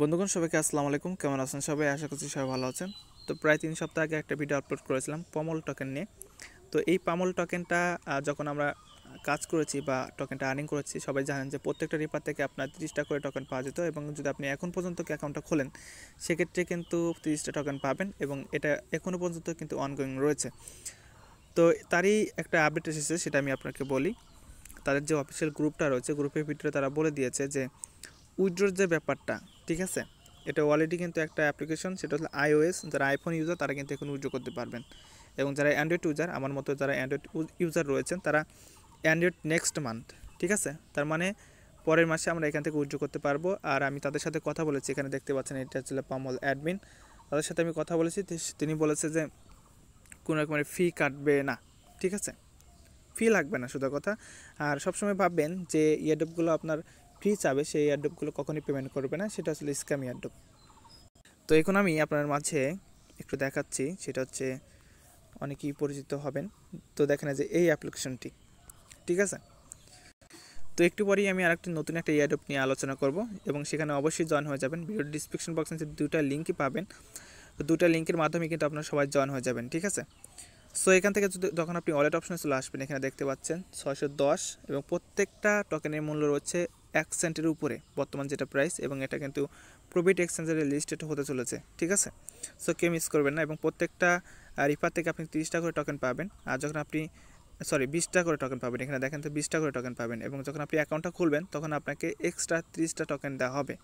বন্ধুগণ, সবাইকে আসসালামু আলাইকুম। কেমন আছেন সবাই? আশা করছি সবাই ভালো আছেন। তো প্রায় তিন সপ্তাহ আগে একটা ভিডিও আপলোড করেছিলাম পমল টোকেন নিয়ে। তো এই পামল টোকেনটা যখন আমরা কাজ করেছি বা টোকেনটা আর্নিং করেছি, সবাই জানেন যে প্রত্যেকটা রিপার থেকে আপনার তিরিশটা করে টোকেন পাওয়া যেত এবং যদি আপনি এখন পর্যন্ত অ্যাকাউন্টটা খোলেন, সেক্ষেত্রে কিন্তু তিরিশটা টোকেন পাবেন এবং এটা এখনও পর্যন্ত কিন্তু অনগোয়িং রয়েছে। তো তারই একটা আপডেট এসেছে, সেটা আমি আপনাকে বলি। তাদের যে অফিসিয়াল গ্রুপটা রয়েছে গ্রুপের ভিতরে তারা বলে দিয়েছে যে উইড্রোর যে ব্যাপারটা ঠিক আছে? এটা অলরেডি কিন্তু একটা অ্যাপ্লিকেশন সেটা হচ্ছে আইওএস যারা আইফোন ইউজার তারা কিন্তু এখন উইড্রো করতে পারবেন। এবং যারা অ্যান্ড্রয়েড ইউজার আমার মতো যারা অ্যান্ড্রয়েড ইউজার রয়েছেন, তারা অ্যান্ড্রয়েড নেক্সট মান্থ ঠিক আছে? তার মানে পরের মাসে আমরা এখান থেকে উইড্রো করতে পারব। আর আমি তাদের সাথে কথা বলেছি, এখানে দেখতে পাচ্ছেন এটা হচ্ছে পামল অ্যাডমিন তাদের সাথে আমি কথা বলেছি তিনি বলেছে যে কোনো রকমের ফি কাটবে না, ঠিক আছে? ফি লাগবে না শুধু কথা। আর সবসময় ভাববেন যে ইয়ারডপগুলো আপনার ফ্রি চাবে, সেই ইয়ারডপগুলো কখনই পেমেন্ট করবে না, সেটা আসলে স্ক্যাম ইয়ারডপ তো এখন আমি আপনার মাঝে একটু দেখাচ্ছি, সেটা হচ্ছে অনেকেই পরিচিত হবেন, তো দেখেন যে এই অ্যাপ্লিকেশনটি ঠিক আছে? তো একটু পরেই আমি আরেকটি নতুন একটা ইয়ারডপ নিয়ে আলোচনা করব এবং সেখানে অবশ্যই জয়েন হয়ে যাবেন। ভিডিও ডিসক্রিপশন বক্সে দুটা লিঙ্কই পাবেন, তো দুটা লিঙ্কের মাধ্যমে কিন্তু আপনারা সবাই জয়েন হয়ে যাবেন, ঠিক আছে? সো এখান থেকে যদি যখন আপনি ওয়ালেট অপশনে চলে আসবেন, এখানে দেখতে পাচ্ছেন, ছয়শো দশ এবং প্রত্যেকটা টোকেনের মূল্য রয়েছে এক সেন্টের উপরে বর্তমান যেটা প্রাইস এবং এটা কিন্তু প্রভিট এক্সচেঞ্জের লিস্টেড হতে চলেছে, ঠিক আছে? সো কেউ মিস করবেন না এবং প্রত্যেকটা রিফার থেকে আপনি তিরিশটা করে টোকেন পাবেন আর যখন আপনি সরি বিশটা করে টোকেন পাবেন, এখানে দেখেন তো বিশটা করে টোকেন পাবেন এবং যখন আপনি অ্যাকাউন্টটা খুলবেন তখন আপনাকে এক্সট্রা তিরিশটা টোকেন দেওয়া হবে,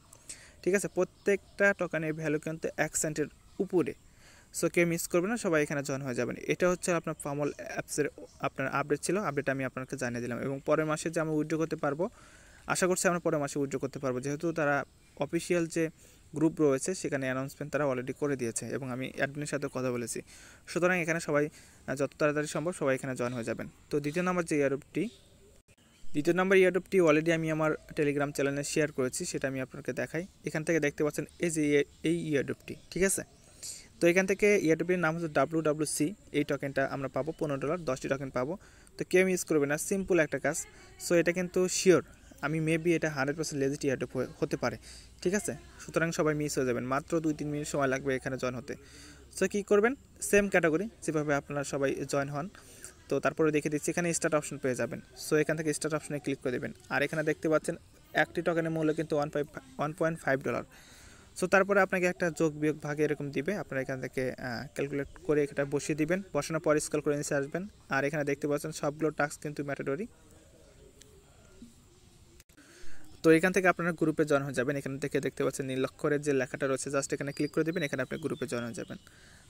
ঠিক আছে? প্রত্যেকটা টোকেনের ভ্যালু কিন্তু এক সেন্টের উপরে। সো কেউ মিস করবে না, সবাই এখানে জয়েন হয়ে যাবেন। এটা হচ্ছে আপনার ফামল অ্যাপসের আপনার আপডেট ছিল আপডেট আমি আপনাকে জানিয়ে দিলাম এবং পরের মাসে যে আমরা উইড্রো করতে পারব আশা করছি আমরা পরের মাসে উইড্রো করতে পারব। যেহেতু তারা অফিসিয়াল যে গ্রুপ রয়েছে, সেখানে অ্যানাউন্সমেন্ট তারা অলরেডি করে দিয়েছে এবং আমি অ্যাডমিনের সাথে কথা বলেছি। সুতরাং এখানে সবাই যত তাড়াতাড়ি সম্ভব সবাই এখানে জয়েন হয়ে যাবেন। তো দ্বিতীয় নম্বর যে ইয়ারডপটি দ্বিতীয় নম্বর ইয়ারডপটি অলরেডি আমি আমার টেলিগ্রাম চ্যানেলে শেয়ার করেছি, সেটা আমি আপনাকে দেখাই। এখান থেকে দেখতে পাচ্ছেন এই যে এই ইয়ারডপটি ঠিক আছে? তো এখান থেকে ইয়ারডপির নাম হচ্ছে ডাব্লু ডাব্লু সি এই টোকেনটা আমরা পাবো, পনেরো ডলার দশটি টোকেন পাবো। তো কেউ ইউজ করবে না সিম্পল একটা কাজ। সো এটা কিন্তু শিওর আমি মেবি এটা হান্ড্রেড পার্সেন্ট লেজিট ইয়ারডপ হতে পারে, ঠিক আছে? সুতরাং সবাই মিস হয়ে যাবেন, মাত্র দুই তিন মিনিট সময় লাগবে এখানে জয়েন হতে। সো কী করবেন? সেম ক্যাটাগরি যেভাবে আপনারা সবাই জয়েন হন। তো তারপরে দেখে দিচ্ছি, এখানে স্টার্ট অপশন পেয়ে যাবেন। সো এখান থেকে স্টার্ট অপশনে ক্লিক করে দেবেন। আর এখানে দেখতে পাচ্ছেন, একটি টোকেনের মূল্য কিন্তু one five one point five dollar so তারপরে আপনাকে একটা যোগ বিয়োগ ভাগে এরকম দিবে। আপনারা এখান থেকে ক্যালকুলেট করে এটা বসিয়ে দিবেন। বসানোর পর স্কল করে নিচে আসবেন। আর এখানে দেখতে পাচ্ছেন, সবগুলো টাস্ক কিন্তু ম্যাটাডরি তো এখান থেকে আপনারা গ্রুপে জয়েন হয়ে যাবেন। এখান থেকে দেখতে পাচ্ছেন নীলক্ষরের যে লেখাটা রয়েছে জাস্ট এখানে ক্লিক করে দেবেন, এখানে আপনি গ্রুপে জয়েন হয়ে যাবেন।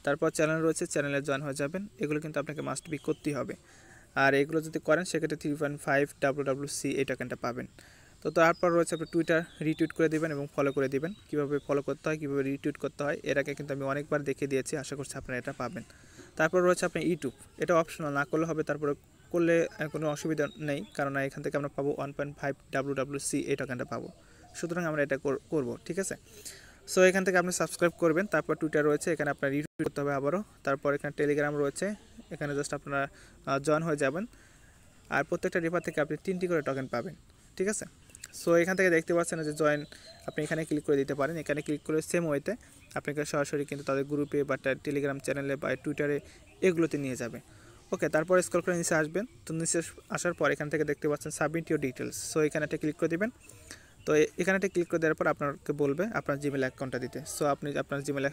তারপর চ্যানেল রয়েছে চ্যানেলে জয়েন হয়ে যাবেন। এগুলো কিন্তু আপনাকে মাস্ট বি করতেই হবে। আর এগুলো যদি করেন, সেক্ষেত্রে three point five W W C এই টোকেনটা পাবেন। তো তারপর রয়েছে আপনি টুইটার রিটুইট করে দেবেন এবং ফলো করে দেবেন। কীভাবে ফলো করতে হয়, কীভাবে রিটুইট করতে হয়, এর আগে কিন্তু আমি অনেকবার দেখে দিয়েছি, আশা করছি আপনারা এটা পাবেন। তারপর রয়েছে আপনার ইউটিউব এটা অপশনাল না করলে হবে, তারপরে করলে কোনো অসুবিধা নেই। কারণ এখান থেকে আমরা পাবো one point five W W C এই টোকেনটা পাবো। সুতরাং আমরা এটা করব, ঠিক আছে? সো এখান থেকে আপনি সাবস্ক্রাইব করবেন, তারপর টুইটার রয়েছে, এখানে আপনার রিটুইট করতে হবে আবারও। তারপর এখানে টেলিগ্রাম রয়েছে, এখানে জাস্ট আপনারা জয়েন হয়ে যাবেন। আর প্রত্যেকটা রিফার থেকে আপনি তিনটি করে টোকেন পাবেন, ঠিক আছে? সো এখান থেকে দেখতে পাচ্ছেন যে জয়েন আপনি এখানে ক্লিক করে দিতে পারেন। এখানে ক্লিক করে সেম ওয়েতে আপনাকে সরাসরি কিন্তু তাদের গ্রুপে বা টেলিগ্রাম চ্যানেলে বা টুইটারে এগুলোতে নিয়ে যাবে। ওকে, তারপর স্কল করে নিচে আসবেন। তো নিচে আসার পর এখান থেকে দেখতে পাচ্ছেন সাবমিট ইউর ডিটেলস সো এখানে একটা ক্লিক করে দেবেন। তো এখানে একটা ক্লিক করে দেওয়ার পর আপনাকে বলবে আপনার জিমেল অ্যাকাউন্টটা দিতে। সো আপনি আপনার জিমেল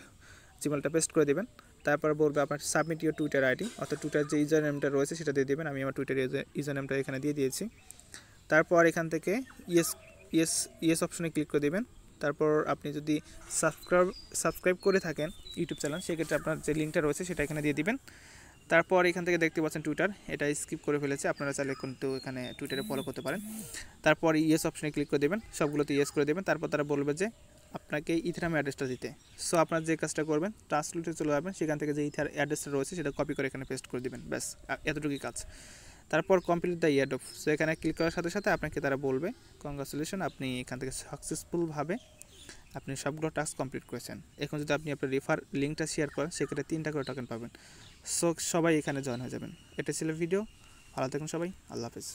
জিমেলটা পেস্ট করে দেবেন। তারপর বলবে আপনার সাবমিট ইউর টুইটার আইডি অর্থাৎ টুইটার যে ইউজার নেমটা রয়েছে সেটা দিয়ে দেবেন। আমি আমার টুইটার ইউজার নেমটা এখানে দিয়ে দিয়েছি। তারপর এখান থেকে ইয়েস ইয়েস ইয়েস অপশনে ক্লিক করে দেবেন। তারপর আপনি যদি সাবস্ক্রাইব সাবস্ক্রাইব করে থাকেন ইউটিউব চ্যানেল সেক্ষেত্রে আপনার যে লিঙ্কটা রয়েছে সেটা এখানে দিয়ে দিবেন। তারপর এখান থেকে দেখতে পাচ্ছেন টুইটার এটা স্কিপ করে ফেলেছে, আপনারা চাইলে কিন্তু এখানে টুইটারে ফলো করতে পারেন। তারপর ইয়েস অপশনে ক্লিক করে দেবেন, সবগুলোতে ইয়েস করে দেবেন, তারপর তারা বলবে যে আপনাকে ইথারাম অ্যাড্রেসটা দিতে। সো আপনার যে কাজটা করবেন ট্রান্সলেটে চলে যাবেন, সেখান থেকে যে ইথার অ্যাড্রেসটা রয়েছে, সেটা কপি করে এখানে পেস্ট করে দেবেন, ব্যাস এতটুকুই কাজ। তারপর কমপ্লিট দ্য ইয়ারডফ সো এখানে ক্লিক করার সাথে সাথে আপনাকে তারা বলবে কংগ্রাচুলেশন আপনি এখান থেকে সাকসেসফুলভাবে আপনি সবগুলো টাস্ক কমপ্লিট করেছেন। এখন যদি আপনি আপনার রেফার লিঙ্কটা শেয়ার করেন, সেক্ষেত্রে তিনটা করে টোকেন পাবেন। সো সবাই এখানে জয়েন হয়ে যাবেন। এটা ছিল ভিডিও ভালো থাকুন সবাই। আল্লাহ হাফিজ।